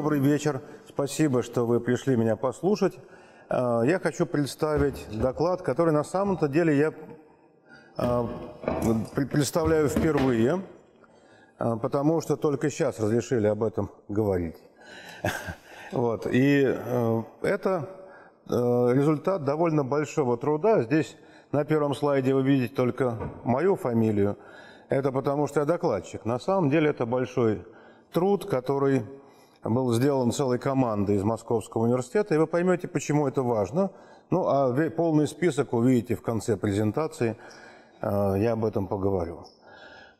добрый вечер. Спасибо, что вы пришли меня послушать. Э, я хочу представить доклад, который на самом-то деле я э, представляю впервые, э, потому что только сейчас разрешили об этом говорить. Вот. И это результат довольно большого труда. Здесь на первом слайде вы видите только мою фамилию. Это потому что я докладчик. На самом деле это большой труд, который был сделан целой командой из Московского университета, и вы поймете, почему это важно. Ну, а полный список увидите в конце презентации, э, я об этом поговорю.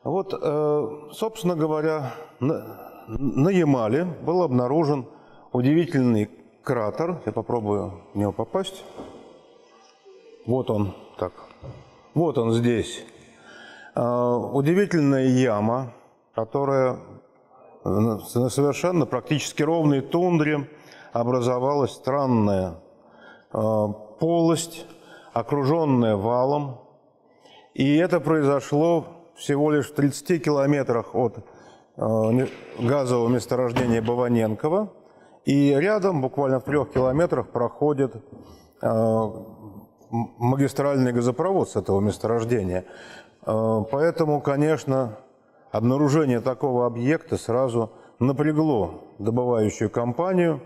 Вот, э, собственно говоря, на Ямале был обнаружен удивительный кратер. Я попробую в него попасть. Вот он, так. Вот он здесь. Э, удивительная яма, которая на совершенно практически ровной тундре образовалась странная э, полость, окруженная валом. И это произошло всего лишь в 30 километрах от э, газового месторождения Баваненкова. И рядом, буквально в трех километрах, проходит э, магистральный газопровод с этого месторождения. Поэтому, конечно, Обнаружение такого объекта сразу напрягло добывающую компанию,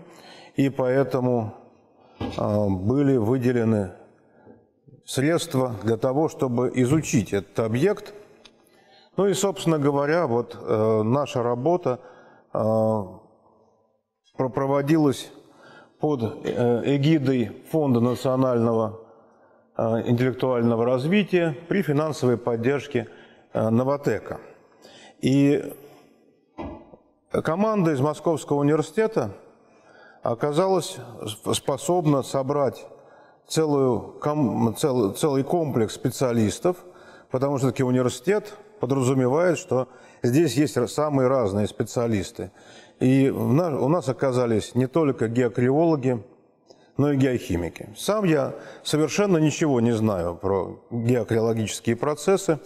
и поэтому а, были выделены средства для того, чтобы изучить этот объект. Ну и, собственно говоря, вот э, наша работа э, проводилась под э, эгидой Фонда национального э, интеллектуального развития при финансовой поддержке э, Новотека. И команда из Московского университета оказалась способна собрать целую, целый, целый комплекс специалистов, потому что таки университет подразумевает, что здесь есть самые разные специалисты. И у нас оказались не только геокриологи, но и геохимики. Сам я совершенно ничего не знаю про геокриологические процессы.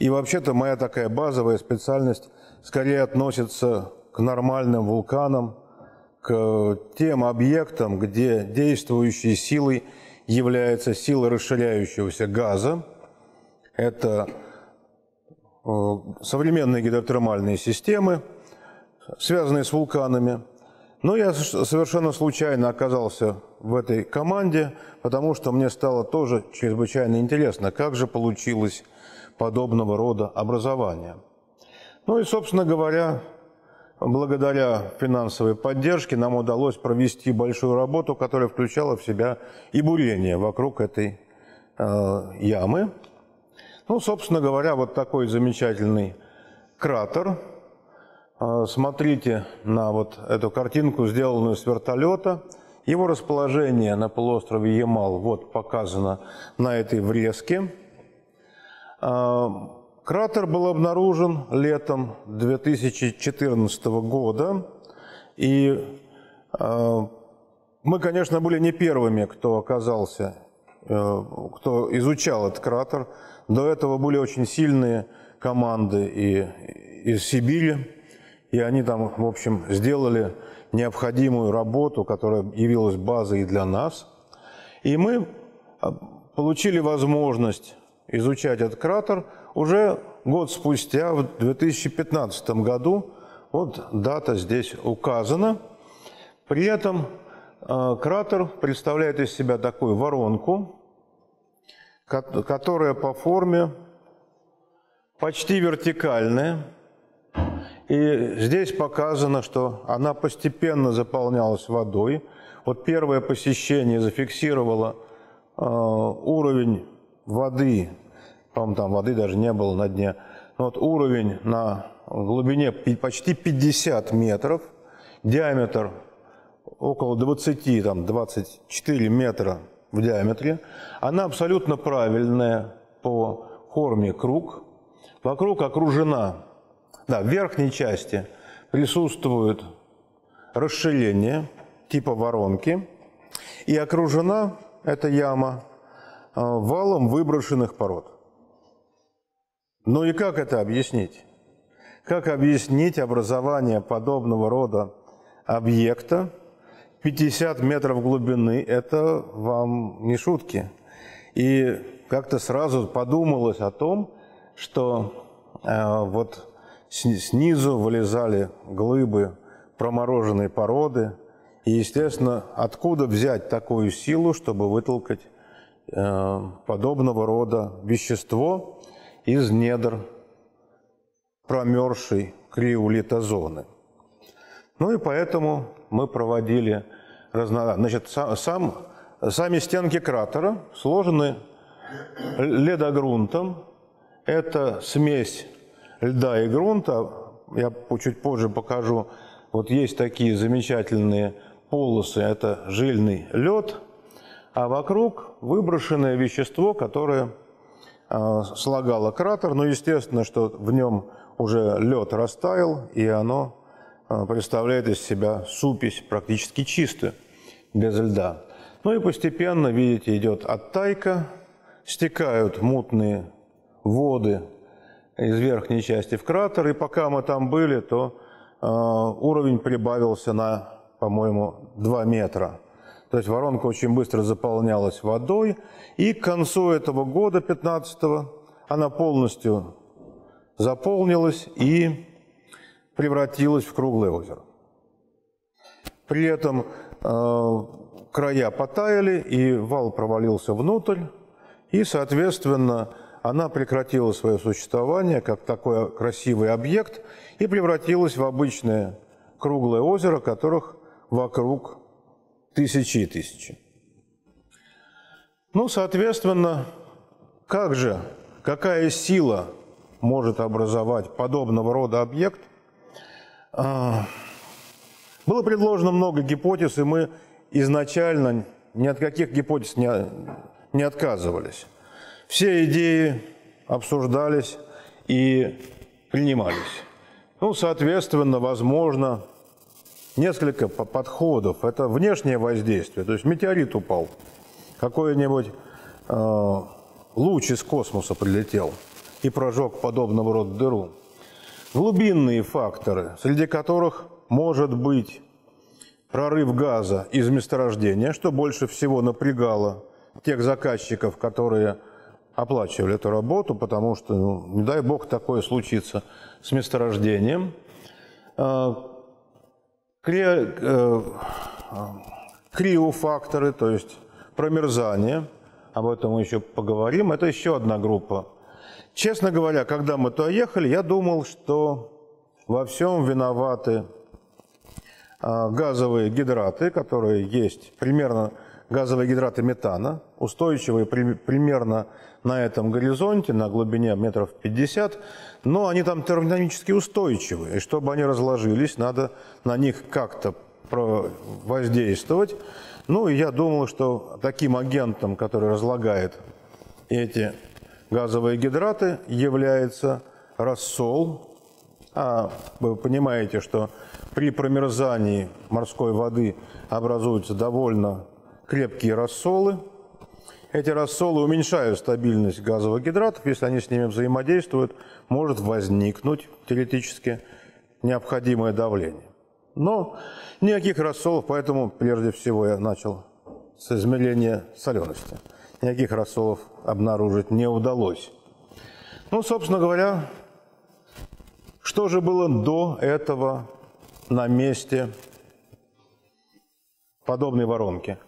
И вообще-то моя такая базовая специальность скорее относится к нормальным вулканам, к тем объектам, где действующей силой является сила расширяющегося газа. Это э, современные гидротермальные системы, связанные с вулканами. Но я совершенно случайно оказался в этой команде, потому что мне стало тоже чрезвычайно интересно, как же получилось подобного рода образования. Ну и, собственно говоря, благодаря финансовой поддержке нам удалось провести большую работу, которая включала в себя и бурение вокруг этой э, ямы. Ну, собственно говоря, вот такой замечательный кратер. Э, смотрите на вот эту картинку, сделанную с вертолета. Его расположение на полуострове Ямал вот показано на этой врезке. Кратер был обнаружен летом 2014 года, и мы, конечно, были не первыми, кто оказался, э, кто изучал этот кратер. До этого были очень сильные команды и из Сибири, и они там, в общем, сделали необходимую работу, которая явилась базой и для нас. И мы получили возможность изучать этот кратер уже год спустя, в 2015 году. Вот дата здесь указана. При этом э, кратер представляет из себя такую воронку, которая по форме почти вертикальная. И здесь показано, что она постепенно заполнялась водой. Вот первое посещение зафиксировало э, уровень воды по-моему, там воды даже не было на дне. Вот уровень на глубине почти 50 метров, диаметр около 20, там 24 метра в диаметре. Она абсолютно правильная по форме круг. Вокруг окружена, да, в верхней части присутствует расширение типа воронки. И окружена эта яма валом выброшенных пород. Ну и как это объяснить? Как объяснить образование подобного рода объекта 50 метров глубины – это вам не шутки. И как-то сразу подумалось о том, что э, вот снизу вылезали глыбы промороженной породы. И, естественно, откуда взять такую силу, чтобы вытолкать э, подобного рода вещество из недр промерзшей криолитозоны. Ну и поэтому мы проводили разно... Значит, сам, сами стенки кратера сложены ледогрунтом. Это смесь льда и грунта. Я чуть позже покажу. Вот есть такие замечательные полосы. Это жильный лед. А вокруг выброшенное вещество, которое э, слагало кратер. Но естественно, что в нем уже лед растаял, и оно э, представляет из себя супесь практически чистую, без льда. Ну и постепенно, видите, идет оттайка, стекают мутные воды из верхней части в кратер, и пока мы там были, то э, уровень прибавился на, по-моему, 2 метра. То есть воронка очень быстро заполнялась водой, и к концу этого года, 15-го, она полностью заполнилась и превратилась в круглое озеро. При этом э, края потаяли, и вал провалился внутрь, и, соответственно, она прекратила свое существование как такой красивый объект и превратилась в обычное круглое озеро, которых вокруг тысячи и тысячи. Ну, соответственно, как же, какая сила может образовать подобного рода объект? А, было предложено много гипотез, и мы изначально ни от каких гипотез не, не отказывались. Все идеи обсуждались и принимались. Ну, соответственно, возможно, несколько подходов. Это внешнее воздействие, то есть метеорит упал, какой-нибудь э, луч из космоса прилетел и прожег подобного рода дыру. Глубинные факторы, среди которых может быть прорыв газа из месторождения, что больше всего напрягало тех заказчиков, которые оплачивали эту работу, потому что, ну, не дай бог, такое случится с месторождением. Кри... Э, криофакторы, то есть промерзание, об этом мы еще поговорим, это еще одна группа. Честно говоря, когда мы туда ехали, я думал, что во всем виноваты а, газовые гидраты, которые есть примерно газовые гидраты метана, устойчивые при, примерно на этом горизонте, на глубине метров 50, но они там термодинамически устойчивые, и чтобы они разложились, надо на них как-то воздействовать. Ну, и я думал, что таким агентом, который разлагает эти газовые гидраты, является рассол. А вы понимаете, что при промерзании морской воды образуются довольно крепкие рассолы. Эти рассолы уменьшают стабильность газовых гидратов. Если они с ними взаимодействуют, может возникнуть теоретически необходимое давление. Но никаких рассолов, поэтому прежде всего я начал с измерения солености. Никаких рассолов обнаружить не удалось. Ну, собственно говоря, что же было до этого на месте подобной воронки.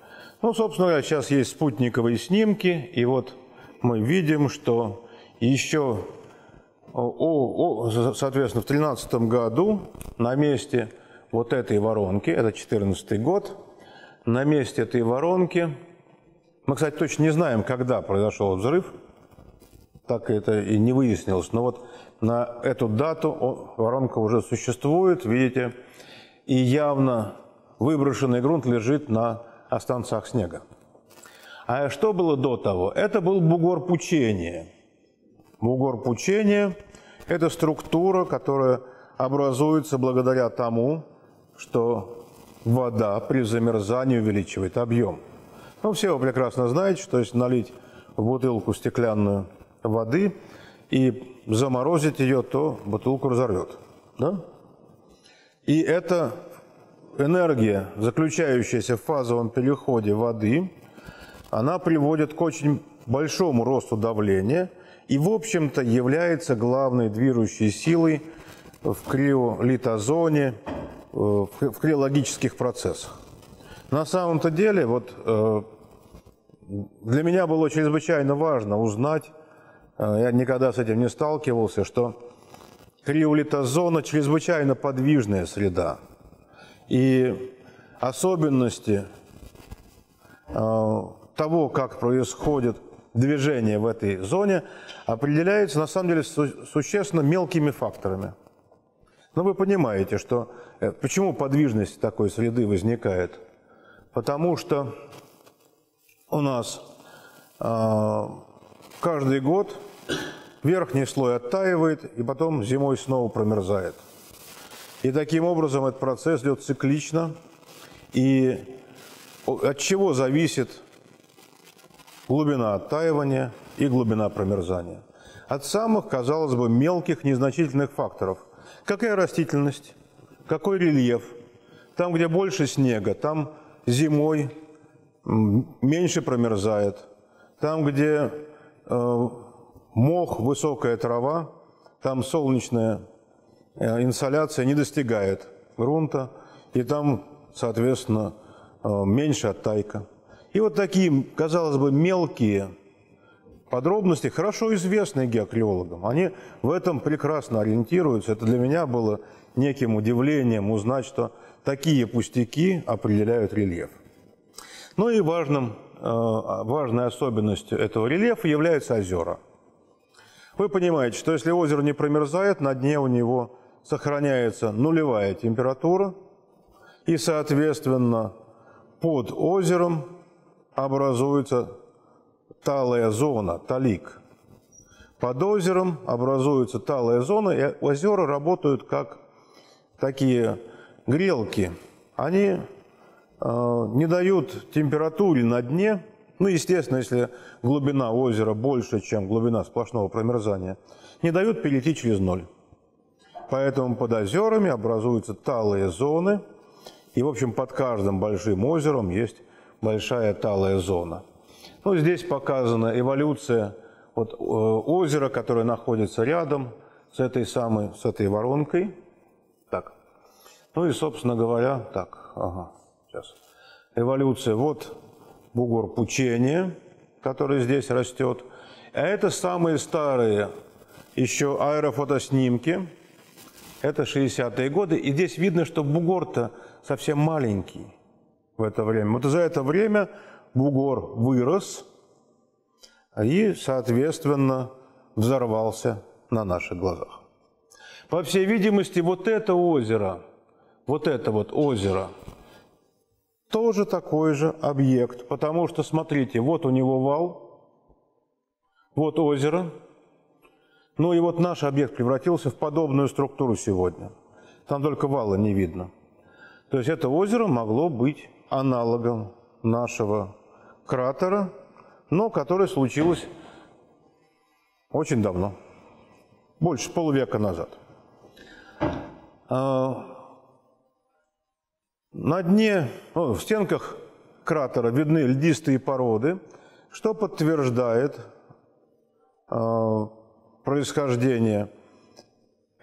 Ну, собственно говоря, сейчас есть спутниковые снимки, и вот мы видим, что еще, соответственно, в 2013 году на месте вот этой воронки, это 2014 год, на месте этой воронки, мы, кстати, точно не знаем, когда произошел взрыв, так это и не выяснилось, но вот на эту дату воронка уже существует, видите, и явно выброшенный грунт лежит на останцах снега. А что было до того? Это был бугор пучения. Бугор пучения – это структура, которая образуется благодаря тому, что вода при замерзании увеличивает объем. Ну, все вы прекрасно знаете, что если налить в бутылку стеклянную воды и заморозить ее, то бутылку разорвет. Да? И это энергия, заключающаяся в фазовом переходе воды, она приводит к очень большому росту давления и, в общем-то, является главной движущей силой в криолитозоне, э, в криологических процессах. На самом-то деле, вот э, для меня было чрезвычайно важно узнать, э, я никогда с этим не сталкивался, что криолитозона чрезвычайно подвижная среда. И особенности того, как происходит движение в этой зоне, определяется на самом деле существенно мелкими факторами. Но вы понимаете, что почему подвижность такой среды возникает – потому что у нас э, каждый год верхний слой оттаивает и потом зимой снова промерзает. И таким образом этот процесс идет циклично. И от чего зависит глубина оттаивания и глубина промерзания? От самых, казалось бы, мелких, незначительных факторов. Какая растительность, какой рельеф. Там, где больше снега, там зимой меньше промерзает. Там, где э, мох, высокая трава, там солнечная инсоляция не достигает грунта, и там, соответственно, э, меньше оттайка. И вот такие, казалось бы, мелкие подробности, хорошо известные геокриологам. Они в этом прекрасно ориентируются. Это для меня было неким удивлением узнать, что такие пустяки определяют рельеф. Ну и важным, э, важной особенностью этого рельефа являются озера. Вы понимаете, что если озеро не промерзает, на дне у него сохраняется нулевая температура, и, соответственно, под озером образуется талая зона, талик. Под озером образуется талая зона, и озера работают как такие грелки, они э, не дают температуре на дне, ну, естественно, если глубина озера больше, чем глубина сплошного промерзания, не дают перейти через ноль. Поэтому под озерами образуются талые зоны, и, в общем, под каждым большим озером есть большая талая зона. Ну, здесь показана эволюция вот, э, озера, которое находится рядом с этой самой, с этой воронкой. Так. Ну и, собственно говоря, так, ага, сейчас. Эволюция. Вот бугор пучения, который здесь растет. А это самые старые еще аэрофотоснимки. Это 60-е годы. И здесь видно, что бугор-то совсем маленький в это время. Вот за это время бугор вырос и, соответственно, взорвался на наших глазах. По всей видимости, вот это озеро – вот это вот озеро, тоже такой же объект, потому что, смотрите, вот у него вал, вот озеро, ну и вот наш объект превратился в подобную структуру сегодня. Там только вала не видно. То есть это озеро могло быть аналогом нашего кратера, но которое случилось очень давно, больше полувека назад. А, на дне, в стенках кратера видны льдистые породы, что подтверждает э, происхождение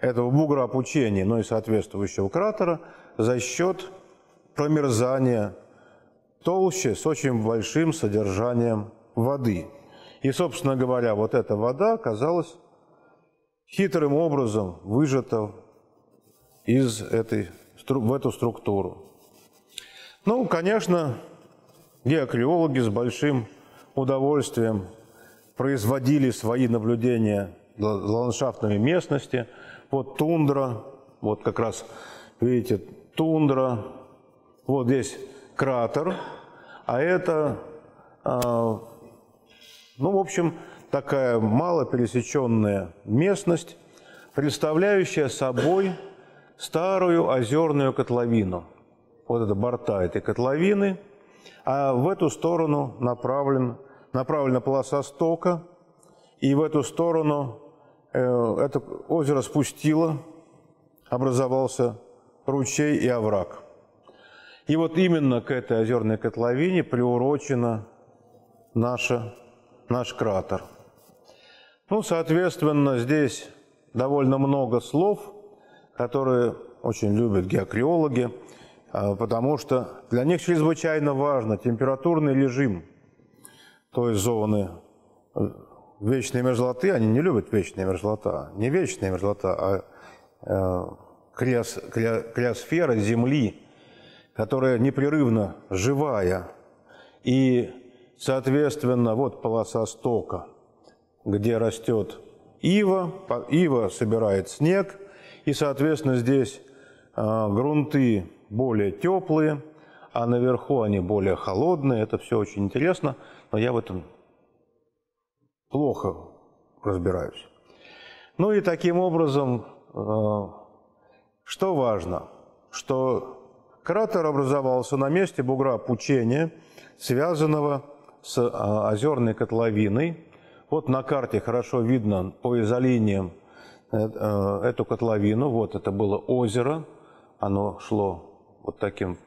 этого бугра опучения, ну и соответствующего кратера за счет промерзания толще с очень большим содержанием воды. И, собственно говоря, вот эта вода оказалась хитрым образом выжата из этой, в эту структуру. Ну, конечно, геокриологи с большим удовольствием производили свои наблюдения ландшафтной местности. Вот тундра, вот как раз, видите, тундра, вот здесь кратер, а это, а, ну, в общем, такая мало пересеченная местность, представляющая собой старую озерную котловину – вот это борта этой котловины, а в эту сторону направлен, направлена полоса стока, и в эту сторону это озеро спустило, образовался ручей и овраг. И вот именно к этой озерной котловине приурочена наша, наш кратер. Ну, соответственно, здесь довольно много слов, которые очень любят геокриологи, а, потому что для них чрезвычайно важно температурный режим той зоны вечной мерзлоты. Они не любят вечная мерзлота, не вечная мерзлота, а э, криос, криосфера Земли, которая непрерывно живая. И, соответственно, вот полоса стока, где растет ива, ива собирает снег, и, соответственно, здесь э, грунты более теплые, а наверху они более холодные. Это все очень интересно, но я в этом плохо разбираюсь. Ну и таким образом, э, что важно, что кратер образовался на месте бугра пучения, связанного с э, озерной котловиной. Вот на карте хорошо видно по изолиниям э, эту котловину. Вот это было озеро, оно шло вот таким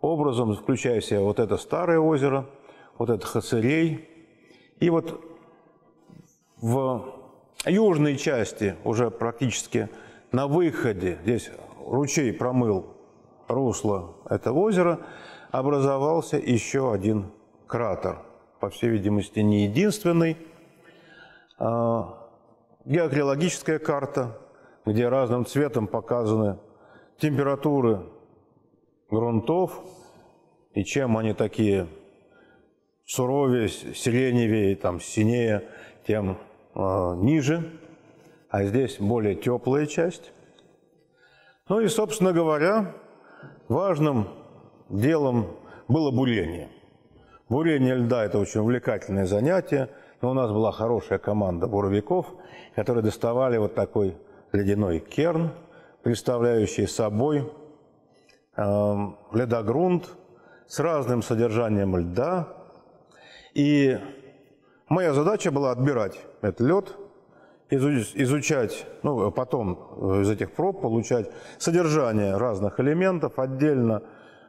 образом, включая в себя вот это старое озеро, вот это Хацерей. И вот в южной части уже практически на выходе, здесь ручей промыл русло этого озера, образовался еще один кратер. По всей видимости, не единственный. А, геокриологическая карта, где разным цветом показаны температуры грунтов, и чем они такие суровее, сиреневее, там, синее, тем ниже, а здесь более теплая часть. Ну и, собственно говоря, важным делом было бурение. Бурение льда – это очень увлекательное занятие, но у нас была хорошая команда буровиков, которые доставали вот такой ледяной керн, представляющий собой Эм, ледогрунт с разным содержанием льда. И моя задача была отбирать этот лед, изучать, ну, потом из этих проб получать содержание разных элементов отдельно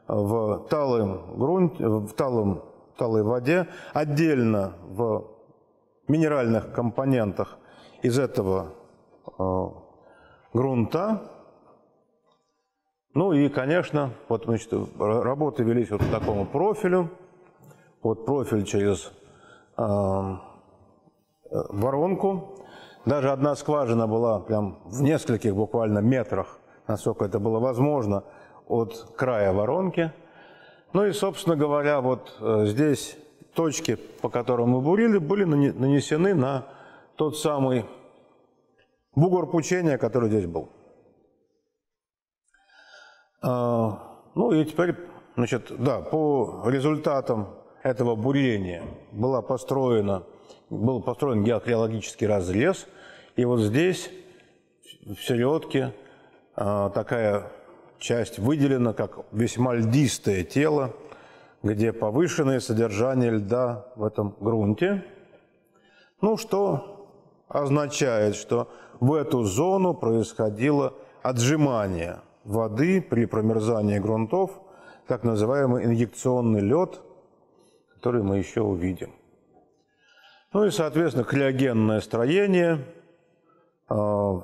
в талом грунте, в талом, талой воде, отдельно в минеральных компонентах из этого э, грунта, ну и, конечно, вот, значит, работы велись вот по такому профилю. Вот профиль через э, воронку. Даже одна скважина была прям в нескольких буквально метрах, насколько это было возможно, от края воронки. Ну и, собственно говоря, вот э, здесь точки, по которым мы бурили, были нанесены на тот самый бугор пучения, который здесь был. А, ну и теперь, значит, да, по результатам этого бурения была построена, был построен геокриологический разрез, и вот здесь, в середке, а, такая часть выделена как весьма льдистое тело, где повышенное содержание льда в этом грунте. Ну, что означает, что в эту зону происходило отжимание воды при промерзании грунтов, так называемый инъекционный лед, который мы еще увидим. Ну и, соответственно, криогенное строение. А,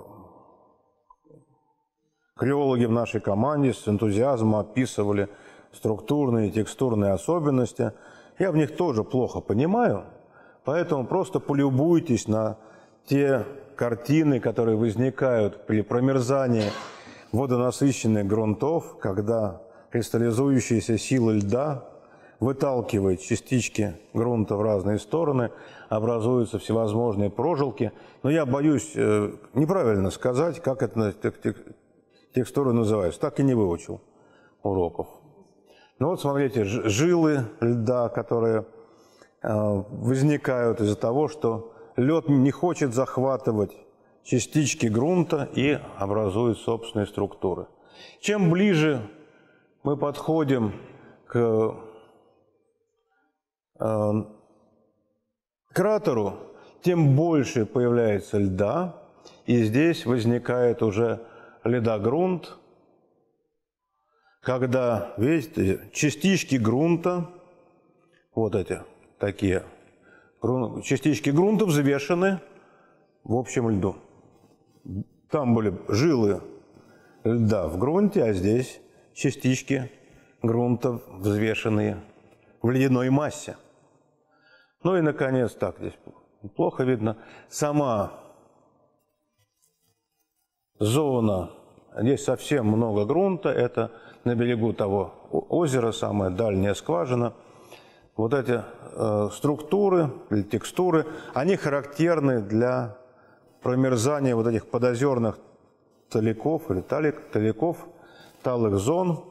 криологи в нашей команде с энтузиазмом описывали структурные и текстурные особенности. Я в них тоже плохо понимаю, поэтому просто полюбуйтесь на те картины, которые возникают при промерзании водонасыщенных грунтов, когда кристаллизующаяся сила льда выталкивает частички грунта в разные стороны, образуются всевозможные прожилки. Но я боюсь э, неправильно сказать, как это текстуры называются. Так и не выучил уроков. Ну вот смотрите, жилы льда, которые э, возникают из-за того, что лед не хочет захватывать частички грунта и образуют собственные структуры. Чем ближе мы подходим к кратеру, тем больше появляется льда, и здесь возникает уже ледогрунт, когда, видите, частички грунта, вот эти такие, частички грунта взвешены в общем льду. Там были жилы льда в грунте, а здесь частички грунта взвешенные в ледяной массе. Ну и, наконец, так, здесь плохо видно, сама зона, здесь совсем много грунта, это на берегу того озера, самая дальняя скважина. Вот эти э, структуры или текстуры, они характерны для промерзания вот этих подозерных таликов или талик, таликов, талых зон,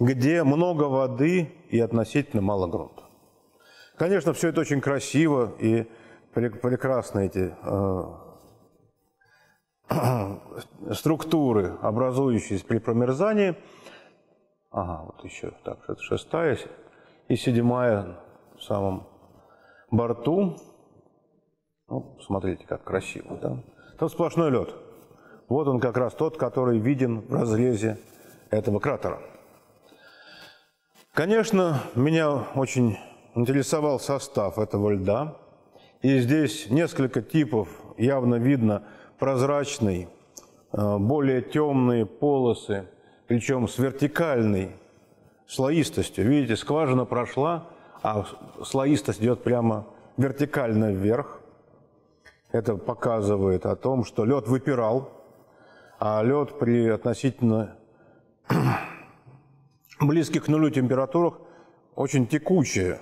где много воды и относительно мало грунта. Конечно, все это очень красиво и прекрасно эти э, структуры, образующиеся при промерзании. Ага, вот еще так, это шестая и седьмая в самом борту. Ну, смотрите, как красиво, да? Там сплошной лед. Вот он как раз тот, который виден в разрезе этого кратера. Конечно, меня очень интересовал состав этого льда. И здесь несколько типов, явно видно прозрачный, э, более темные полосы, причем с вертикальной слоистостью. Видите, скважина прошла, а слоистость идет прямо вертикально вверх. Это показывает о том, что лед выпирал, а лед при относительно близких к нулю температурах очень текучее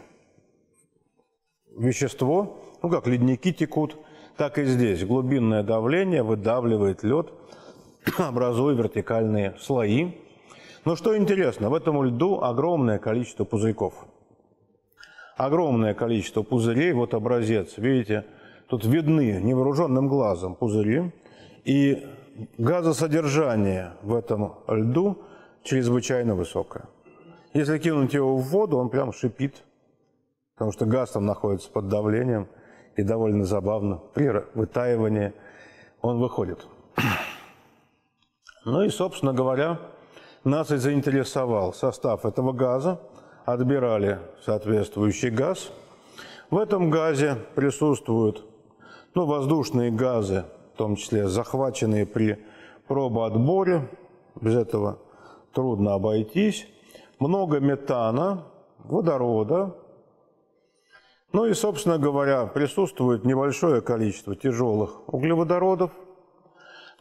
вещество, ну как ледники текут, так и здесь. Глубинное давление выдавливает лед, образуя вертикальные слои. Но что интересно, в этом льду огромное количество пузырьков. Огромное количество пузырей, вот образец, видите, Тут видны невооруженным глазом пузыри, и газосодержание в этом льду чрезвычайно высокое. Если кинуть его в воду, он прям шипит, потому что газ там находится под давлением, и довольно забавно, при вытаивании он выходит. Ну и, собственно говоря, нас и заинтересовал состав этого газа. Отбирали соответствующий газ. В этом газе присутствуют ну, воздушные газы, в том числе захваченные при пробоотборе, без этого трудно обойтись, много метана, водорода, ну и, собственно говоря, присутствует небольшое количество тяжелых углеводородов.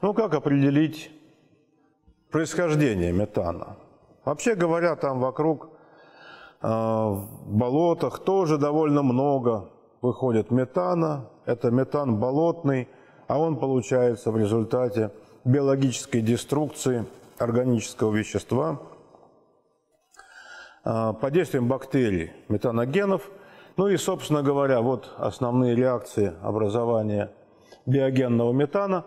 Ну, как определить происхождение метана? Вообще говоря, там вокруг э, в болотах тоже довольно много выходит метана, это метан болотный, а он получается в результате биологической деструкции органического вещества а, под действием бактерий, метаногенов. Ну и, собственно говоря, вот основные реакции образования биогенного метана.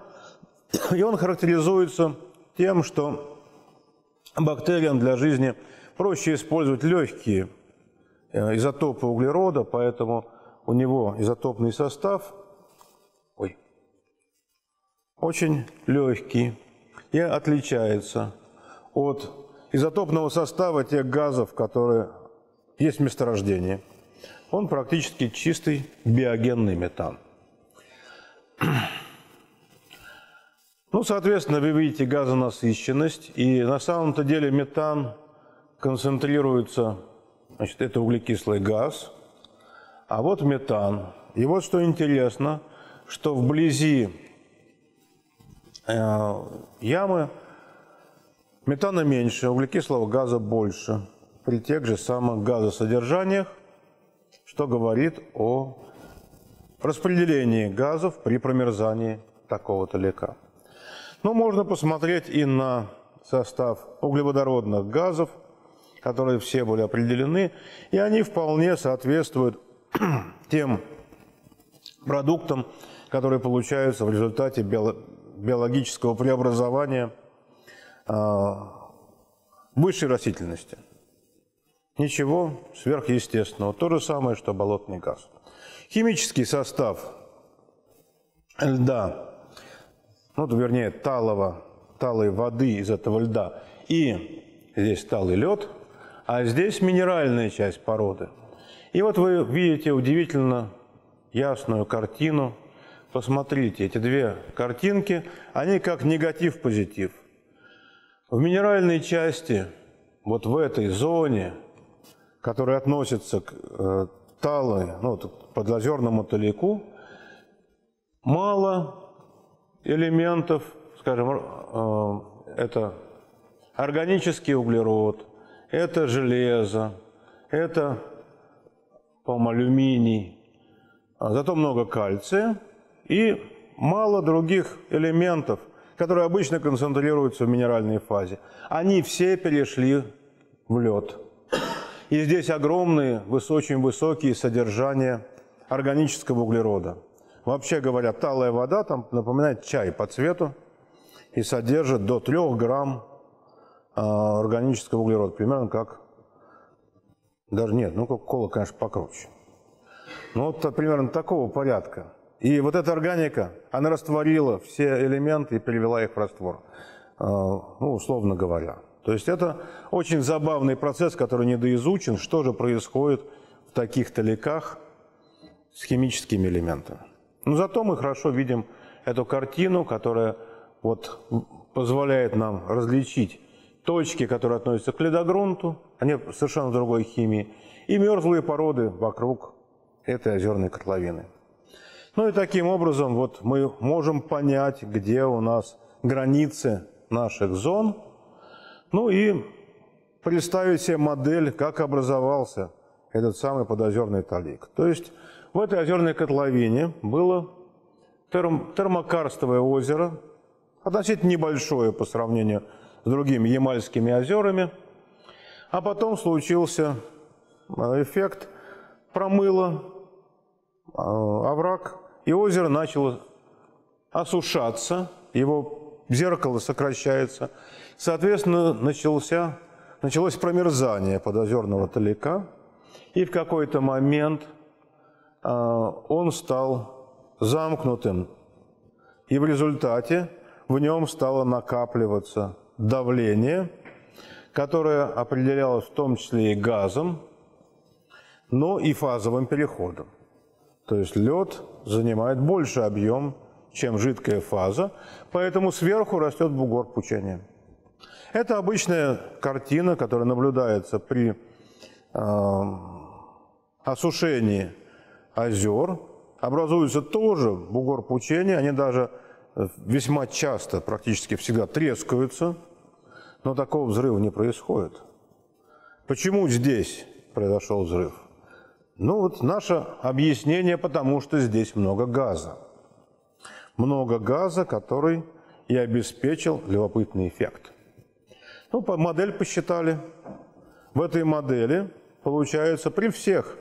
И он характеризуется тем, что бактериям для жизни проще использовать легкие э, изотопы углерода, поэтому у него изотопный состав ой, очень легкий и отличается от изотопного состава тех газов, которые есть в месторождении. Он практически чистый биогенный метан. Ну, соответственно, вы видите газонасыщенность, и на самом-то деле метан концентрируется, значит, это углекислый газ – а вот метан. И вот что интересно, что вблизи э, ямы метана меньше, углекислого газа больше при тех же самых газосодержаниях, что говорит о распределении газов при промерзании такого-то лека. Но можно посмотреть и на состав углеводородных газов, которые все были определены, и они вполне соответствуют тем продуктам, которые получаются в результате биологического преобразования а, высшей растительности. Ничего сверхъестественного. То же самое, что болотный газ. Химический состав льда, ну, вернее, талого, талой воды из этого льда и здесь талый лед, а здесь минеральная часть породы. И вот вы видите удивительно ясную картину. Посмотрите, эти две картинки, они как негатив-позитив. В минеральной части, вот в этой зоне, которая относится к э, талой, ну, подозерному талику, мало элементов, скажем, э, это органический углерод, это железо, это, по алюминий, а зато много кальция и мало других элементов, которые обычно концентрируются в минеральной фазе. Они все перешли в лед. И здесь огромные, очень высокие содержания органического углерода. Вообще говоря, талая вода там напоминает чай по цвету и содержит до 3 грамм а, органического углерода, примерно как, даже нет, ну кока-кола, конечно, покруче. Ну вот примерно такого порядка. И вот эта органика, она растворила все элементы и перевела их в раствор, а, ну, условно говоря. То есть это очень забавный процесс, который недоизучен, что же происходит в таких таликах с химическими элементами. Но зато мы хорошо видим эту картину, которая вот позволяет нам различить точки, которые относятся к ледогрунту, они совершенно другой химии, и мерзлые породы вокруг этой озерной котловины. Ну и таким образом вот мы можем понять, где у нас границы наших зон, ну и представить себе модель, как образовался этот самый подозерный талик. То есть в этой озерной котловине было терм термокарстовое озеро, относительно небольшое по сравнению с другими Ямальскими озерами, а потом случился э, эффект промыло э, овраг, и озеро начало осушаться, его зеркало сокращается. Соответственно, начался, началось промерзание подозерного талика, и в какой-то момент э, он стал замкнутым. И в результате в нем стало накапливаться давление, которое определялось в том числе и газом, но и фазовым переходом. То есть лед занимает больше объем, чем жидкая фаза, поэтому сверху растет бугор пучения. Это обычная картина, которая наблюдается при э, осушении озер. Образуется тоже бугор пучения, они даже весьма часто, практически всегда трескаются, но такого взрыва не происходит. Почему здесь произошел взрыв? Ну вот наше объяснение, потому что здесь много газа. Много газа, который и обеспечил любопытный эффект. Ну, модель посчитали. В этой модели получается при всех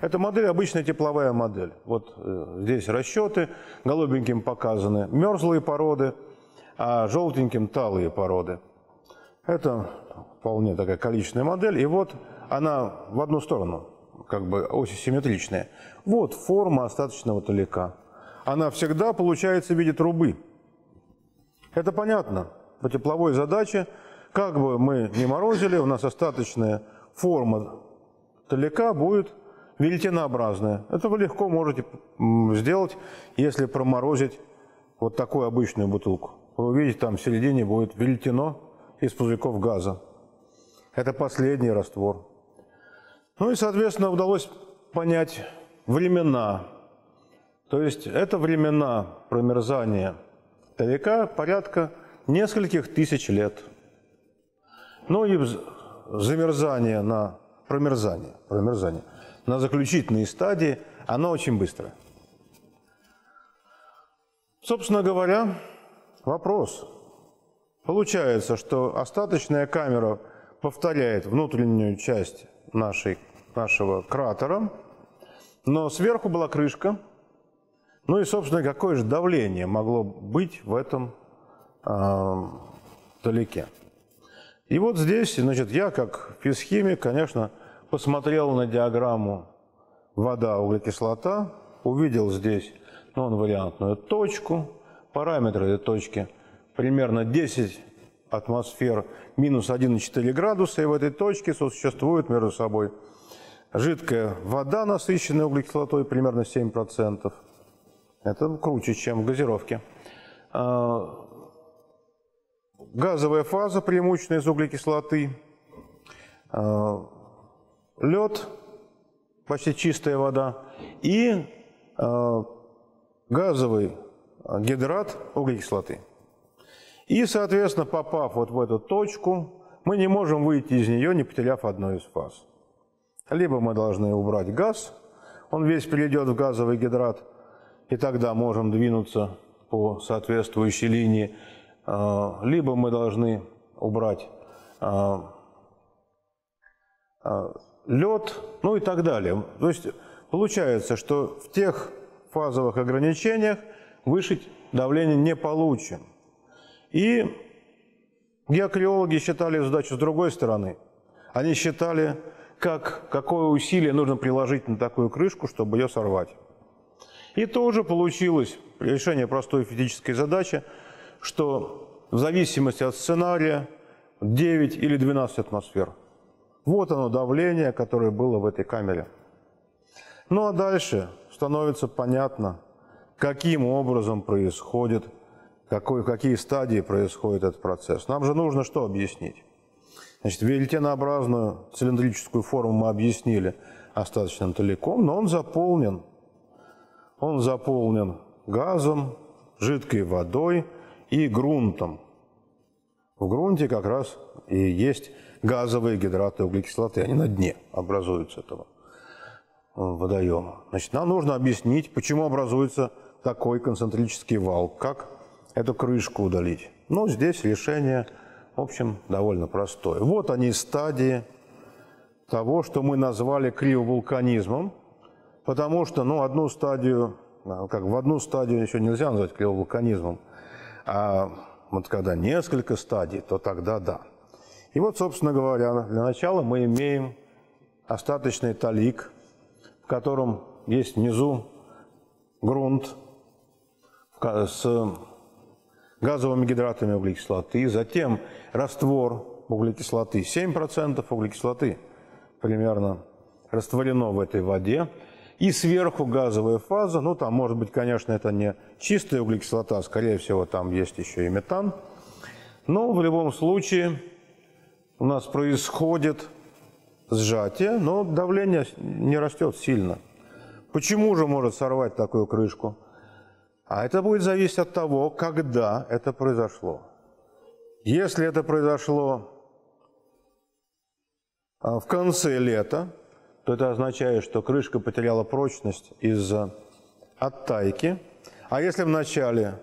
эта модель обычная тепловая модель. Вот э, здесь расчеты, голубеньким показаны мерзлые породы, а желтеньким талые породы. Это вполне такая количественная модель. И вот она в одну сторону, как бы оси симметричная. Вот форма остаточного талика. Она всегда получается в виде трубы. Это понятно. По тепловой задаче, как бы мы ни морозили, у нас остаточная форма талика будет веретенообразная. Это вы легко можете сделать, если проморозить вот такую обычную бутылку. Вы увидите, там в середине будет веретено из пузырьков газа. Это последний раствор. Ну и, соответственно, удалось понять времена. То есть это времена промерзания талика порядка нескольких тысяч лет. Ну и замерзание на промерзание, промерзание – на заключительной стадии, оно очень быстро. Собственно говоря, вопрос. Получается, что остаточная камера повторяет внутреннюю часть нашей, нашего кратера, но сверху была крышка. Ну и, собственно, какое же давление могло быть в этом э, далеке. И вот здесь, значит, я как физхимик, конечно, посмотрел на диаграмму вода, углекислота, увидел здесь нонвариантную точку, параметры этой точки примерно 10 атмосфер минус 1,4 градуса, и в этой точке сосуществуют между собой жидкая вода, насыщенная углекислотой, примерно 7%. Это круче, чем в газировке. А, газовая фаза, преимущественно из углекислоты. А, Лед, почти чистая вода. И а, газовый гидрат углекислоты. И, соответственно, попав вот в эту точку, мы не можем выйти из нее, не потеряв одной из фаз. Либо мы должны убрать газ, он весь перейдет в газовый гидрат, и тогда можем двинуться по соответствующей линии, а, либо мы должны убрать а, а, лед, ну и так далее. То есть получается, что в тех фазовых ограничениях выше давление не получим. И геокриологи считали задачу с другой стороны. Они считали, как, какое усилие нужно приложить на такую крышку, чтобы ее сорвать. И тоже получилось решение простой физической задачи, что в зависимости от сценария 9 или 12 атмосфер. Вот оно давление, которое было в этой камере. Ну а дальше становится понятно, каким образом происходит какой, какие стадии происходит этот процесс. Нам же нужно что объяснить? Значит, веретенообразную цилиндрическую форму мы объяснили остаточным толиком, но он заполнен. Он заполнен газом, жидкой водой и грунтом. В грунте как раз и есть газовые гидраты углекислоты. Они на дне образуются этого водоема. Значит, нам нужно объяснить, почему образуется такой концентрический вал, как эту крышку удалить. Ну, здесь решение, в общем, довольно простое. Вот они стадии того, что мы назвали криовулканизмом, потому что, ну, одну стадию, а, как в одну стадию еще нельзя назвать криовулканизмом, а вот когда несколько стадий, то тогда да. И вот, собственно говоря, для начала мы имеем остаточный талик, в котором есть внизу грунт с газовыми гидратами углекислоты, затем раствор углекислоты, 7% углекислоты примерно растворено в этой воде, и сверху газовая фаза, ну там может быть, конечно, это не чистая углекислота, скорее всего там есть еще и метан, но в любом случае у нас происходит сжатие, но давление не растет сильно. Почему же может сорвать такую крышку? А это будет зависеть от того, когда это произошло. Если это произошло а, в конце лета, то это означает, что крышка потеряла прочность из-за оттайки. А если в начале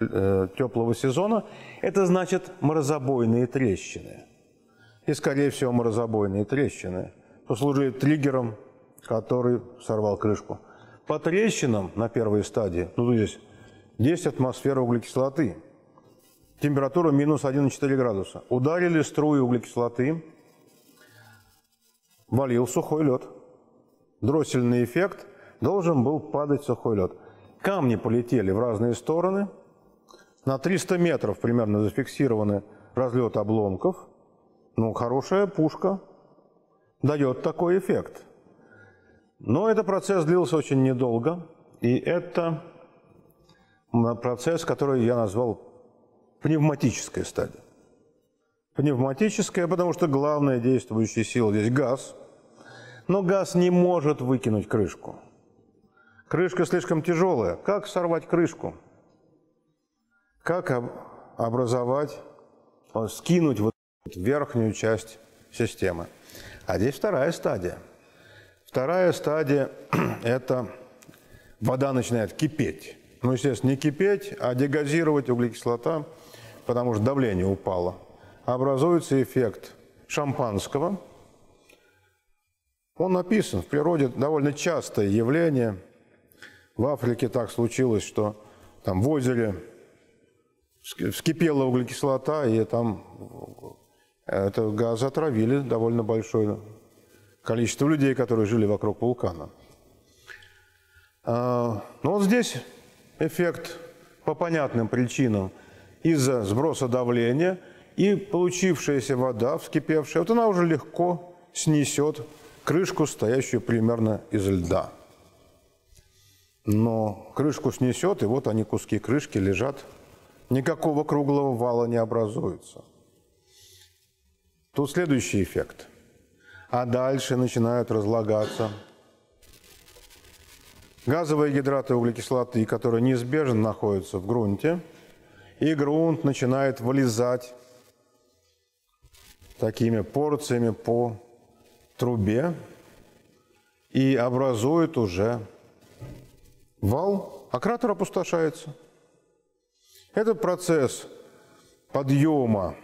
э, теплого сезона, это значит морозобойные трещины. И, скорее всего, морозобойные трещины послужили триггером, который сорвал крышку. По трещинам на первой стадии, ну, здесь 10 атмосфер углекислоты. Температура минус 1,4 градуса. Ударили струи углекислоты, валил сухой лед. Дроссельный эффект должен был падать сухой лед. Камни полетели в разные стороны. На 300 метров примерно зафиксированы разлет обломков. Ну, хорошая пушка дает такой эффект. Но этот процесс длился очень недолго, и это процесс, который я назвал пневматическая стадия. Пневматическая, потому что главная действующая сила здесь газ. Но газ не может выкинуть крышку. Крышка слишком тяжелая. Как сорвать крышку? Как образовать, скинуть вот верхнюю часть системы? А здесь вторая стадия. Вторая стадия – это вода начинает кипеть ну, естественно, не кипеть, а дегазировать углекислота, потому что давление упало. Образуется эффект шампанского. Он написан в природе довольно частое явление. В Африке так случилось, что там в озере вскипела углекислота, и там это газ отравили довольно большое количество людей, которые жили вокруг вулкана. А, но вот здесь эффект по понятным причинам из-за сброса давления и получившаяся вода, вскипевшая, вот она уже легко снесет крышку, стоящую примерно из льда. Но крышку снесет, и вот они, куски крышки, лежат. Никакого круглого вала не образуется. Тут следующий эффект. А дальше начинают разлагаться газовые гидраты углекислоты, которые неизбежно находятся в грунте, и грунт начинает вылезать такими порциями по трубе и образует уже вал, а кратер опустошается. Этот процесс подъема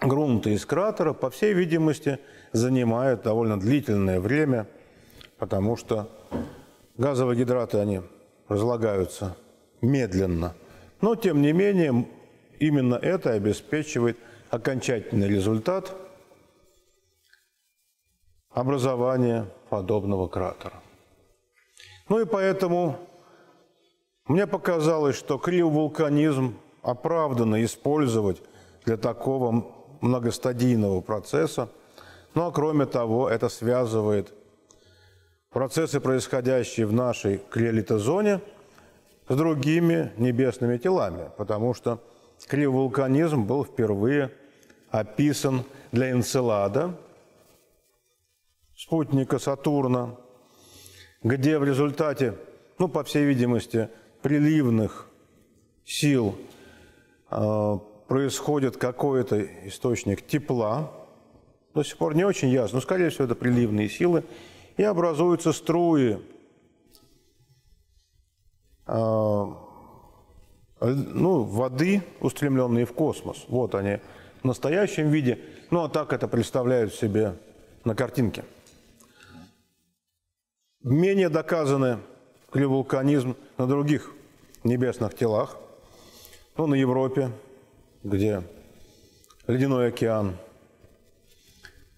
грунта из кратера, по всей видимости, занимает довольно длительное время, потому что газовые гидраты, они разлагаются медленно. Но, тем не менее, именно это обеспечивает окончательный результат образования подобного кратера. Ну и поэтому мне показалось, что криовулканизм оправданно использовать для такого многостадийного процесса. Ну а кроме того, это связывает процессы, происходящие в нашей криолитозоне, с другими небесными телами, потому что криовулканизм был впервые описан для Энцелада, спутника Сатурна, где в результате, ну, по всей видимости, приливных сил э, происходит какой-то источник тепла, до сих пор не очень ясно, но, скорее всего, это приливные силы, и образуются струи э, ну, воды, устремленные в космос. Вот они в настоящем виде. Ну, а так это представляют себе на картинке. Менее доказаны криовулканизм на других небесных телах. Ну, на Европе, где ледяной океан.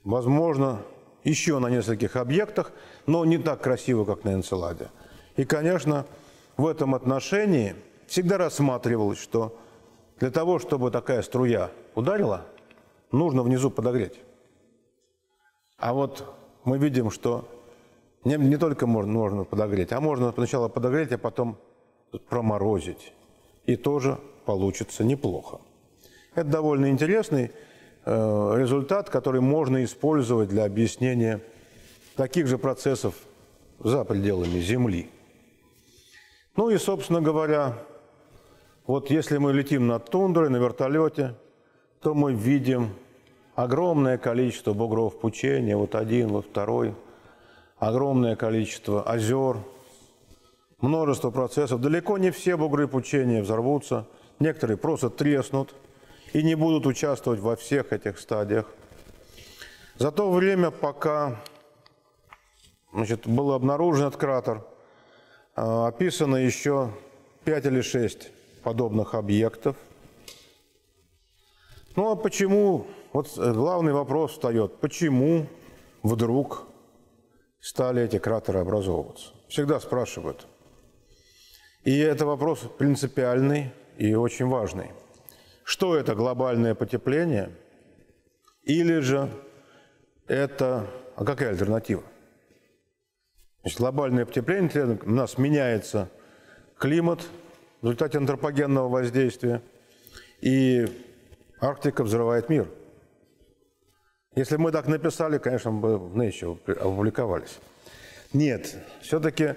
Возможно, еще на нескольких объектах, но не так красиво, как на Энцеладе. И, конечно, в этом отношении всегда рассматривалось, что для того, чтобы такая струя ударила, нужно внизу подогреть. А вот мы видим, что не, не только можно, можно подогреть, а можно сначала подогреть, а потом проморозить. И тоже получится неплохо. Это довольно интересный э, результат, который можно использовать для объяснения таких же процессов за пределами Земли. Ну и, собственно говоря, вот если мы летим над тундрой на вертолете, то мы видим огромное количество бугров пучения, вот один, вот второй – огромное количество озер, множество процессов. Далеко не все бугры пучения взорвутся, некоторые просто треснут и не будут участвовать во всех этих стадиях. За то время, пока значит, был обнаружен этот кратер, а, описано еще 5 или 6 подобных объектов. Ну а почему, вот главный вопрос встает, почему вдруг стали эти кратеры образовываться? Всегда спрашивают. И это вопрос принципиальный и очень важный. Что это глобальное потепление? Или же это... А какая альтернатива? Значит, глобальное потепление, у нас меняется климат в результате антропогенного воздействия, и Арктика взрывает мир – если мы так написали, конечно, мы в Nature опубликовались. Нет, все-таки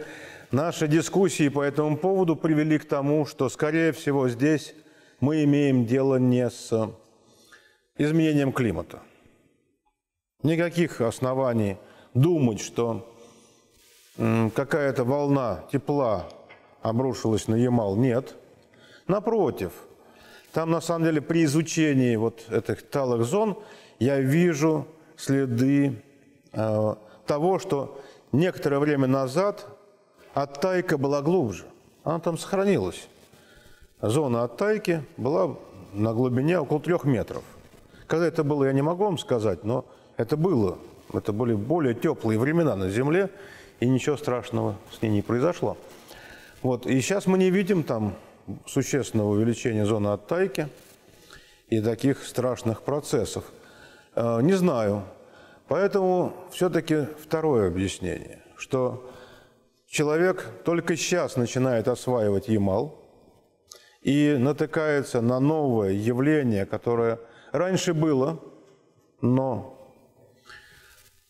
наши дискуссии по этому поводу привели к тому, что, скорее всего, здесь мы имеем дело не с изменением климата. Никаких оснований думать, что какая-то волна тепла обрушилась на Ямал, нет. Напротив, там на самом деле при изучении вот этих талых зон – я вижу следы э, того, что некоторое время назад оттайка была глубже. Она там сохранилась. Зона оттайки была на глубине около трех метров. Когда это было, я не могу вам сказать, но это было. Это были более теплые времена на Земле, и ничего страшного с ней не произошло. Вот. И сейчас мы не видим там существенного увеличения зоны оттайки. и таких страшных процессов? Э, не знаю. Поэтому все-таки второе объяснение, что человек только сейчас начинает осваивать Ямал и натыкается на новое явление, которое раньше было, но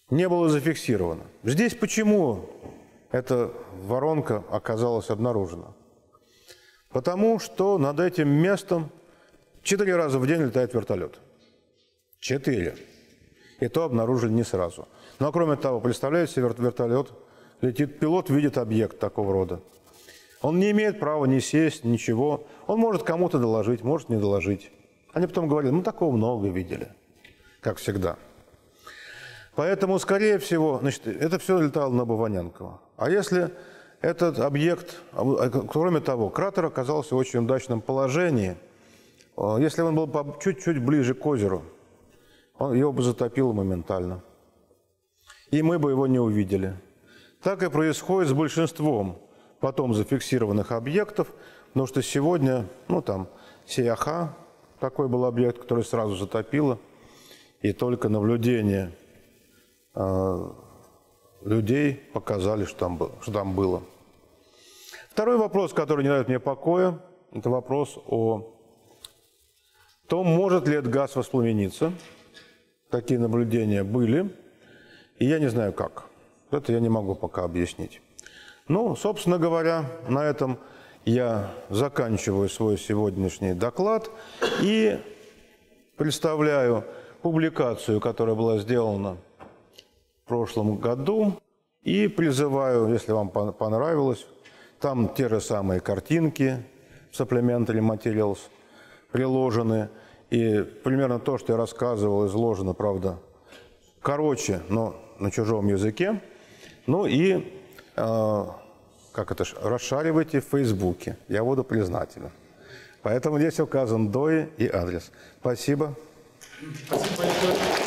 не было зафиксировано. Здесь почему эта воронка оказалась обнаружена? Потому что над этим местом четыре раза в день летает вертолет. Четыре. И то обнаружили не сразу. Но кроме того, представляете, вертолет летит, пилот видит объект такого рода. Он не имеет права ни сесть, ничего. Он может кому-то доложить, может не доложить. Они потом говорят, мы такого много видели, как всегда. Поэтому, скорее всего, значит, это все летало на Баванянкова. А если этот объект, а, кроме того, кратер оказался в очень удачном положении, э, если он был чуть-чуть ближе к озеру, он, его бы затопило моментально. И мы бы его не увидели. Так и происходит с большинством потом зафиксированных объектов, потому что сегодня, ну там, Сияха, такой был объект, который сразу затопило, и только наблюдение – Э, людей показали, что там, было, что там было. Второй вопрос, который не дает мне покоя, это вопрос о том, может ли этот газ воспламениться. Такие наблюдения были, и я не знаю как. Это я не могу пока объяснить. Ну, собственно говоря, на этом я заканчиваю свой сегодняшний доклад и представляю публикацию, которая была сделана прошлом году. И призываю, если вам понравилось, там те же самые картинки, supplementary materials приложены. И примерно то, что я рассказывал, изложено, правда, короче, но на чужом языке. Ну и, э, как это, расшаривайте в Фейсбуке. Я буду признателен. Поэтому здесь указан ДОИ и адрес. Спасибо. Спасибо большое.